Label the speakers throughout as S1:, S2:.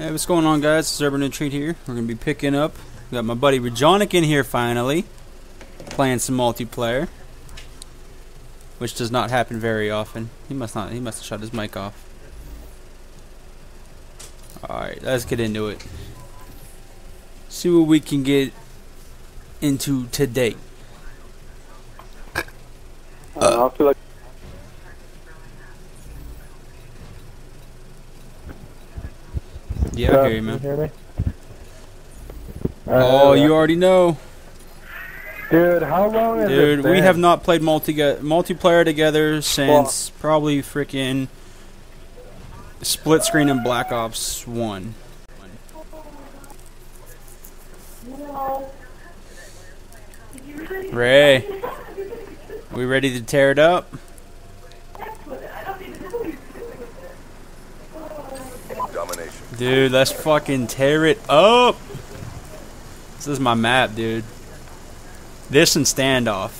S1: Hey, what's going on, guys? It's Urban Retreat here. We're gonna be picking up. Got my buddy Rejonic in here finally, playing some multiplayer, which does not happen very often. He must not. He must have shut his mic off. All right, let's get into it. See what we can get into today.
S2: Uh, I feel like
S1: Yeah, I hear you, man.
S2: hear me?
S1: Oh, you already know.
S2: dude. How long has
S1: Dude, we have not played multi multiplayer together since probably freaking split screen in Black Ops 1. Ray, we ready to tear it up? Dude, let's fucking tear it up. This is my map, dude. This and standoff.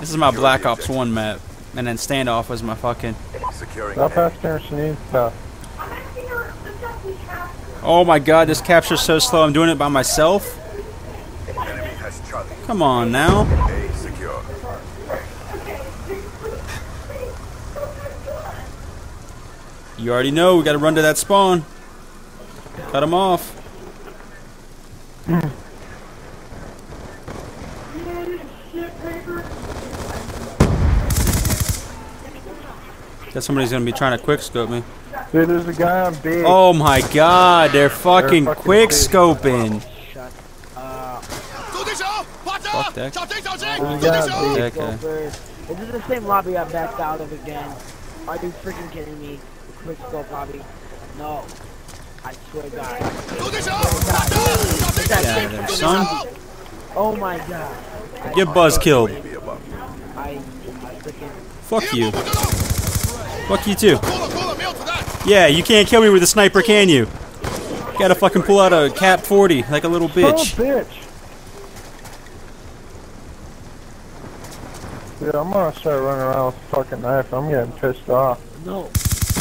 S1: This is my Black Ops 1 map. And then standoff was my fucking.
S3: Securing
S2: Stop
S3: A.
S2: asking her she needs stuff.
S1: Oh my god, this capture's so slow. I'm doing it by myself.
S3: Enemy has Charlie.
S1: Come on now.
S3: A secure.
S1: You already know, we gotta run to that spawn. Cut him off. Guess somebody's gonna be trying to quick scope me.
S2: Dude, there's a guy on B.
S1: Oh my god, they're fucking
S2: fucking
S1: quick
S2: big.
S1: scoping.
S4: Fuck
S1: that.
S2: There's a guy on B.
S1: That guy.
S4: This is the same lobby I backed out of again. Are you freaking kidding me? The quick scope lobby. No. I swear to God. It's that
S1: Get out
S4: same
S1: there, son.
S4: Oh my God.
S1: Get Buzz killed.
S4: I, I.
S1: Fuck you. Fuck you too. Yeah, you can't kill me with a sniper, can you? You gotta fucking pull out a KAP-40 like a little
S2: Son of
S1: bitch.
S2: bitch. Dude, I'm gonna start running around with a fucking knife. I'm getting pissed off.
S4: No.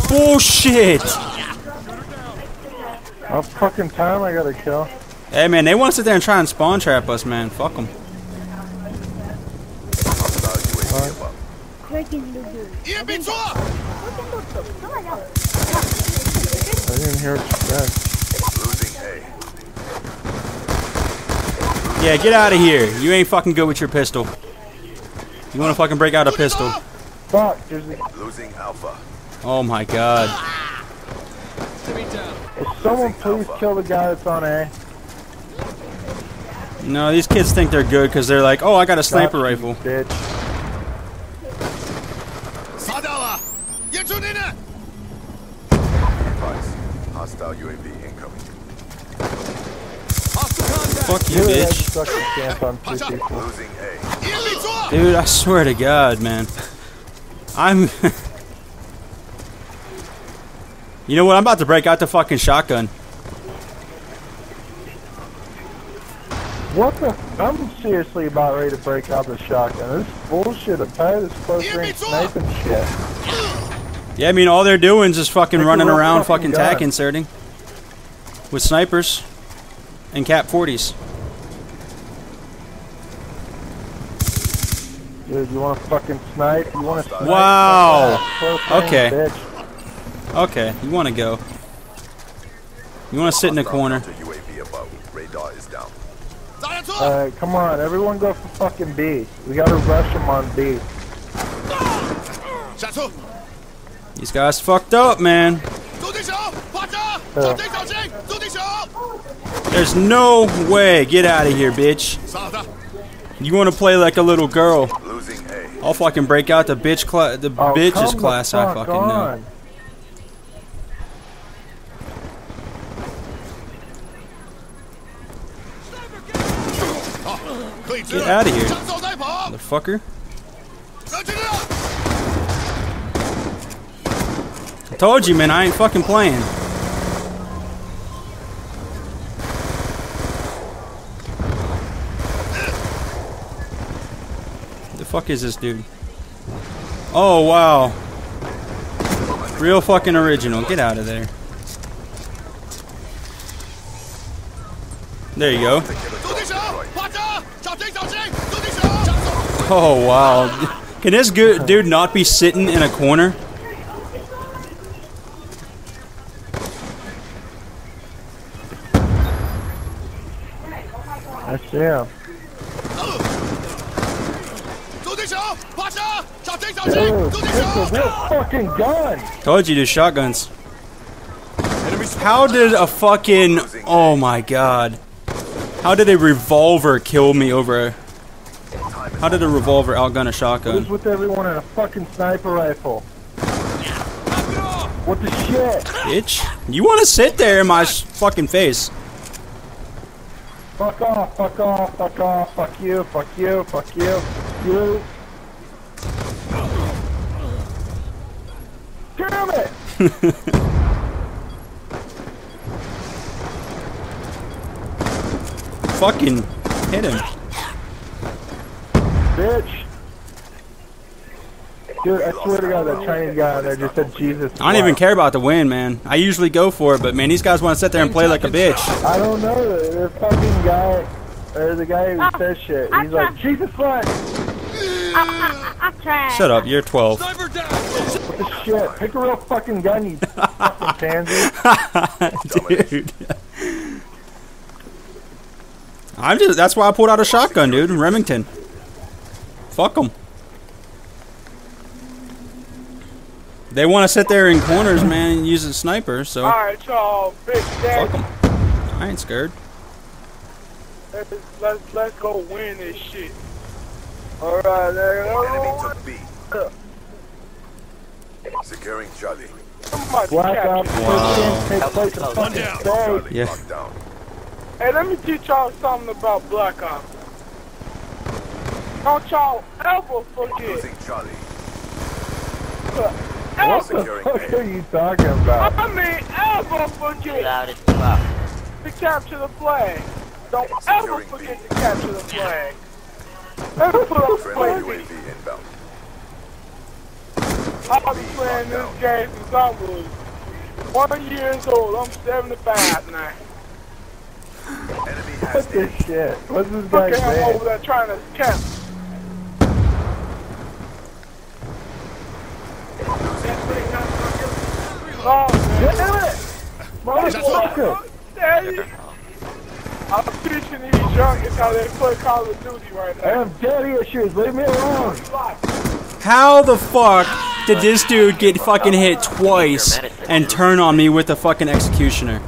S1: Bullshit!
S2: How fucking time I gotta kill?
S1: Hey man, they want to sit there and try and spawn trap us, man. Fuck them.
S3: Hostile UAV above.
S2: I didn't hear what you said.
S1: Yeah, get out of here. You ain't fucking good with your pistol. You want to fucking break out a pistol?
S2: Fuck, there's a,
S3: Losing Alpha.
S1: Oh my god.
S2: will someone please kill the guy that's on A?
S1: No, these kids think they're good because they're like, oh, I got a sniper
S2: Got you,
S1: rifle.
S2: Bitch.
S3: Advice. Hostile UAV incoming.
S1: Fuck you, bitch.
S2: fucking camp on two people.
S3: Losing A.
S1: Dude, I swear to God, man. I'm. you know what? I'm about to break out the fucking shotgun.
S2: What the? I'm seriously about ready to break out the shotgun. This is bullshit. I'm tired of this close range sniping shit.
S1: Yeah, I mean, all they're doing is just fucking
S2: Make
S1: running around,
S2: fucking
S1: fucking
S2: tac
S1: inserting with snipers and KAP-40s.
S2: Dude, you want to fucking snipe? You want to snipe?
S1: Wow. Okay.
S2: Bitch.
S1: Okay, you want to go? You want to sit in the corner?
S3: counter UAV above. Radar is down.
S2: Alright, come on. Everyone go for fucking B. We gotta rush them on B.
S1: These guys fucked up, man. Uh. There's no way. Get out of here, bitch. You want to play like a little girl?
S3: Losing A.
S1: I'll fucking break out the bitch class, the
S2: Oh,
S1: bitches
S2: come the
S1: class. I
S2: fuck
S1: fucking know. Get out of here, motherfucker. I told you, man, I ain't fucking playing. The fuck is this dude? Oh, wow. Real fucking original. Get out of there. There you go.
S3: 这个 destroyed.
S1: Oh wow. Can this good dude not be sitting in a corner?
S2: I see him. Dude, it's a real fucking gun.
S1: Told you to shotguns. How did a fucking oh my god? How did a revolver kill me over? How did a revolver outgun a shotgun?
S2: with everyone in a fucking sniper rifle? What the shit?
S1: Bitch, you want to sit there in my fucking face?
S2: Fuck off, fuck off, fuck off, fuck you, fuck you, fuck you, you. Damn it!
S1: Fucking hit him.
S2: Bitch! Dude, I swear to God, that Chinese guy on there just said Jesus.
S1: I don't even care about the win, man. I usually go for it, but man, these guys want to sit there and play like a bitch.
S2: I don't know. The fucking guy, or the guy who says shit, he's like, Jesus Christ!
S5: I tried.
S1: Shut up, you're 12.
S2: What the shit? Pick a real fucking gun, you fucking pansy.
S1: dude. I'm just that's why I pulled out a shotgun, dude, in Remington. Fuck them. They want to sit there in corners, man, and use a sniper, so
S6: Alright, y'all, big
S1: fuck them. I ain't scared.
S6: Let's, let's, let's go win this shit. Alright, there
S3: Enemy
S6: go.
S3: took B. Securing Charlie.
S6: Somebody
S2: Black Ops
S6: me.
S2: 15 take place in fucking.
S3: Charlie
S1: Yeah.
S3: Locked down.
S6: Hey, let me teach y'all something about Black Ops. Don't y'all ever forget.
S3: Losing Charlie.
S2: What the
S3: Securing
S2: fuck are you talking about?
S6: I mean, ever forget
S4: Loud as fuck.
S6: to capture the flag. Don't ever forget
S3: B.
S6: to capture the flag. Ever put up
S3: Friendly
S6: flag.
S3: UAV inbound.
S6: I've been playing this game since I was one years old. I'm 75 now.
S3: Enemy has
S2: What
S3: A.
S2: this shit? What's this guy
S6: Okay, I'm over there trying to camp. Oh,
S2: Damn it! Motherfucker!
S6: Daddy. I'm teaching these youngins how they play Call of Duty right now.
S2: I
S6: now.
S2: have daddy issues, leave me alone!
S1: How the fuck did this dude get fucking hit twice and turn on me with a fucking executioner?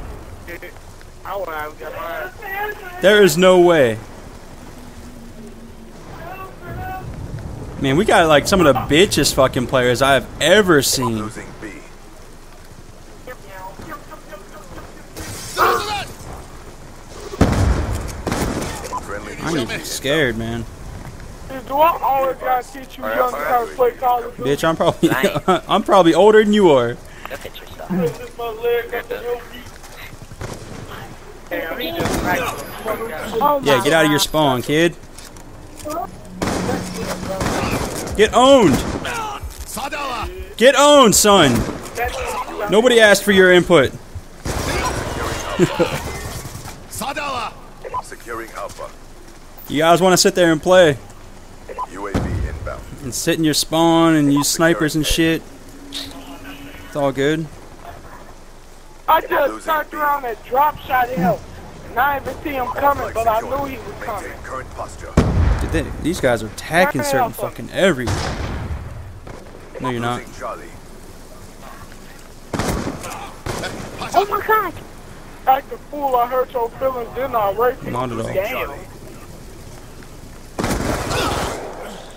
S6: I want to get mine.
S1: There is no way. Man, we got like some of the bitchest fucking players I have ever seen.
S3: Losing B. Friendly
S1: I'm even scared, man.
S6: Do I always gotta teach you youngins to play Call?
S1: Bitch, I'm probably I'm probably older than you are. Yeah, get out of your spawn, kid. Get owned. Get owned, son. Nobody asked for your input. You guys want to sit there and play and sit in your spawn and use snipers and shit. It's all good.
S6: I just turned around and drop shot him. Hmm. And I didn't even see him coming, but I knew he was coming.
S3: Current posture.
S1: Dude, they- these guys are attacking certain fucking everywhere. No, you're not.
S3: Charlie.
S5: Oh my god.
S6: Act the fool, I hurt your feelings, didn't I? Rape you?
S1: Not at all.
S6: Damn.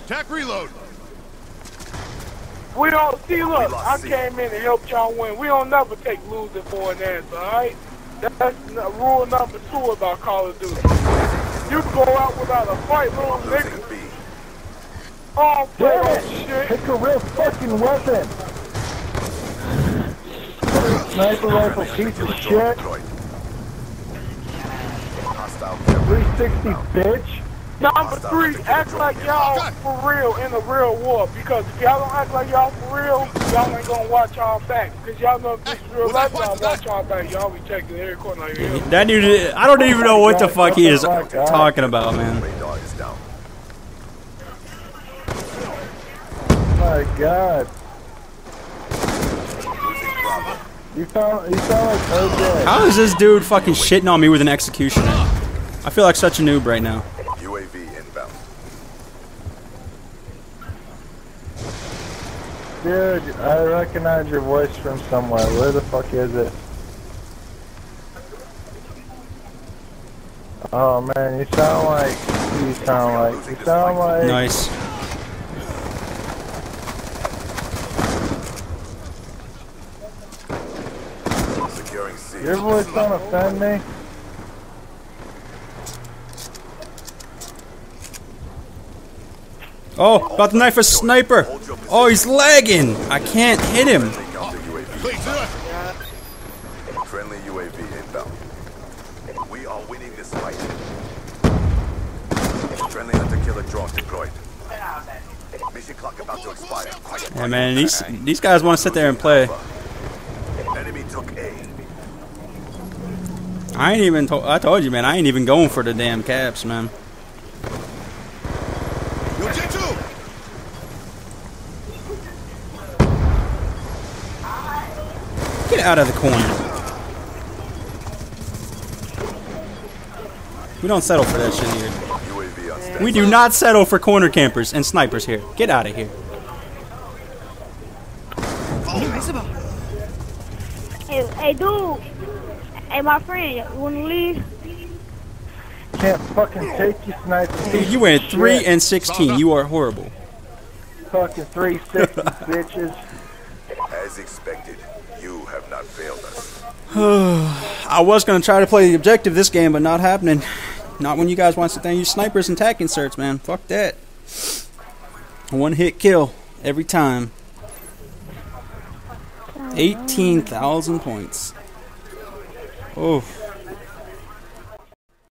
S7: Tac reload.
S6: We don't see. Look,
S3: lost
S6: I
S3: C.
S6: came in and helped y'all win. We don't never take losing for an answer, all right? That's n- rule number two about Call of Duty. You go out without a fight, little
S3: Losing
S6: nigga. Oh, play
S2: Damn
S6: that
S2: it!
S6: shit.
S2: Pick a real fucking weapon! Sniper rifle piece of shit!
S3: Deployed. Hostile camera
S2: 360 bitch!
S6: Number three, act like y'all for real in the real war. Because if y'all don't act like y'all for real, y'all ain't gonna watch y'all back. Because y'all know if this is real life, y'all watch y'all back. Y'all be checking every corner like, yeah.
S1: That dude, I don't even know what the fuck he is talking about, man.
S3: Radar is down.
S2: My God. You sound, you sound like OJ.
S1: How is this dude fucking shitting on me with an executioner? I feel like such a noob right now.
S3: UAV inbound.
S2: Dude, I recognize your voice from somewhere. Where the fuck is it? Oh man, you sound like, you sound like, you sound like,
S1: Nice.
S2: Your voice don't offend me.
S1: Oh, about to knife a sniper. Oh, he's lagging. I can't hit him.
S3: Counter UAV.
S7: Please,
S3: Friendly UAV inbound. We are winning this fight. Friendly hunter killer drone deployed. Mission clock about to expire.
S1: Yeah, man, these these guys want to sit there and play.
S3: Enemy took A.
S1: I ain't even. To- I told you, man. I ain't even going for the damn caps, man. Out of the corner. We don't settle for that shit here.
S3: UAV on standby.
S1: We do not settle for corner campers and snipers here. Get out of here.
S5: Hey, hey, dude. Hey, my friend, you wanna leave?
S2: Can't fucking take you, sniper.
S1: Dude, you went three and sixteen. You are horrible.
S2: fucking 360 bitches.
S3: As expected, you have not failed us.
S1: I was gonna try to play the objective this game, but not happening. Not when you guys want to sit you snipers and tac inserts, man. Fuck that. One hit kill every time. Eighteen thousand points. Oh.